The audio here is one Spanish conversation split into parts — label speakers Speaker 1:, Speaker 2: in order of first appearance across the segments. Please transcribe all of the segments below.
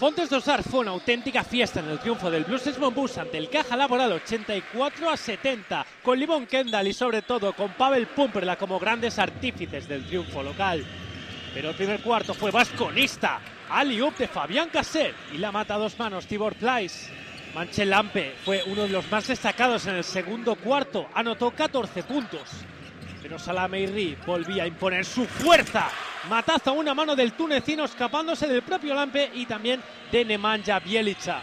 Speaker 1: Fontes Dosar fue una auténtica fiesta en el triunfo del Blues Monbus ante el Caja Laboral 84 a 70, con Livon Kendall y sobre todo con Pavel Pumperla como grandes artífices del triunfo local. Pero el primer cuarto fue vasconista, Ali de Fabián Caser y la mata a dos manos Tibor Pleiss. Manchelampe fue uno de los más destacados en el segundo cuarto, anotó 14 puntos. Pero Salameiri volvía a imponer su fuerza Matazo a una mano del tunecino escapándose del propio Lampe y también de Nemanja Bielica.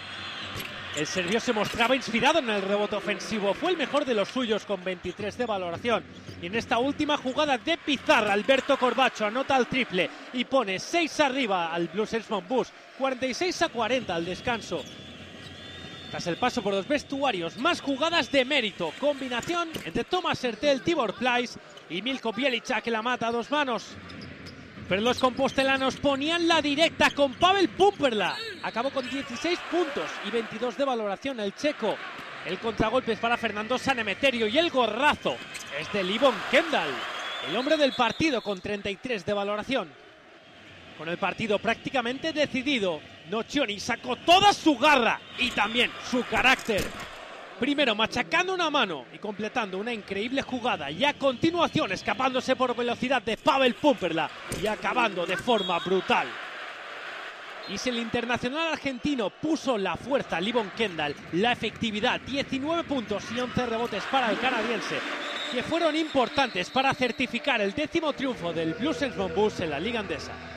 Speaker 1: El serbio se mostraba inspirado en el rebote ofensivo, fue el mejor de los suyos con 23 de valoración. Y en esta última jugada de pizarra, Alberto Corbacho anota el triple y pone 6 arriba al Blues Bus, 46 a 40 al descanso. Tras el paso por los vestuarios, más jugadas de mérito. Combinación entre Thomas Hertel, Tibor Pleiss y Milko Bielica que la mata a dos manos. Pero los compostelanos ponían la directa con Pavel Pumperla. Acabó con 16 puntos y 22 de valoración el checo. El contragolpe es para Fernando Sanemeterio y el gorrazo es de Livon Kendall, el hombre del partido con 33 de valoración. Con el partido prácticamente decidido, Nocioni sacó toda su garra y también su carácter Primero machacando una mano y completando una increíble jugada y a continuación escapándose por velocidad de Pavel Pumperla y acabando de forma brutal. Y si el internacional argentino puso la fuerza a Livon Kendall, la efectividad, 19 puntos y 11 rebotes para el canadiense, que fueron importantes para certificar el décimo triunfo del Blues en la Liga Andesa.